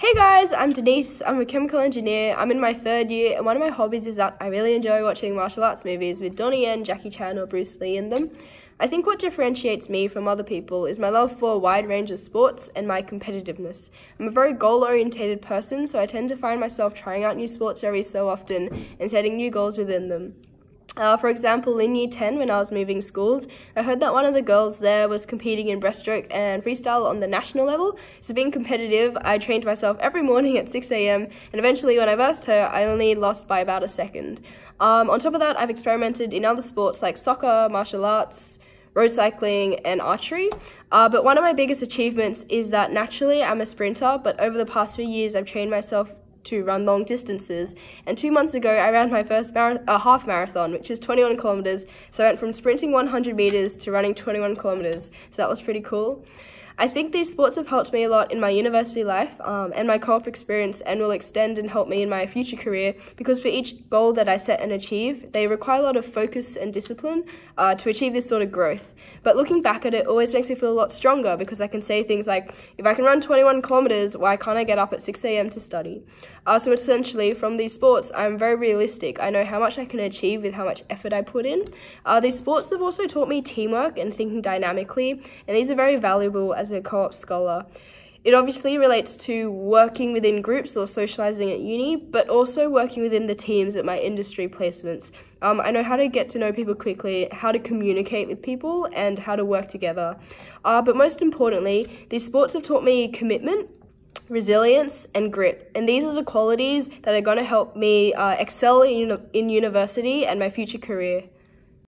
Hey guys, I'm Denise. I'm a chemical engineer. I'm in my third year, and one of my hobbies is that I really enjoy watching martial arts movies with Donnie Yen, Jackie Chan, or Bruce Lee in them. I think what differentiates me from other people is my love for a wide range of sports and my competitiveness. I'm a very goal orientated person, so I tend to find myself trying out new sports every so often and setting new goals within them. Uh, for example, in year 10, when I was moving schools, I heard that one of the girls there was competing in breaststroke and freestyle on the national level. So, being competitive, I trained myself every morning at 6 a.m., and eventually, when I versed her, I only lost by about a second. Um, on top of that, I've experimented in other sports like soccer, martial arts, road cycling, and archery. Uh, but one of my biggest achievements is that naturally I'm a sprinter, but over the past few years, I've trained myself to run long distances. And two months ago, I ran my first mar- uh, half marathon, which is 21 kilometers. So I went from sprinting 100 meters to running 21 kilometers. So that was pretty cool. I think these sports have helped me a lot in my university life um, and my co-op experience and will extend and help me in my future career because for each goal that I set and achieve, they require a lot of focus and discipline uh, to achieve this sort of growth. But looking back at it always makes me feel a lot stronger because I can say things like, if I can run 21 kilometers, why can't I get up at 6 a.m. to study? Uh, so essentially, from these sports, I'm very realistic. I know how much I can achieve with how much effort I put in. Uh, these sports have also taught me teamwork and thinking dynamically, and these are very valuable as a co op scholar. It obviously relates to working within groups or socializing at uni, but also working within the teams at my industry placements. Um, I know how to get to know people quickly, how to communicate with people, and how to work together. Uh, but most importantly, these sports have taught me commitment, resilience, and grit. And these are the qualities that are going to help me uh, excel in, in university and my future career.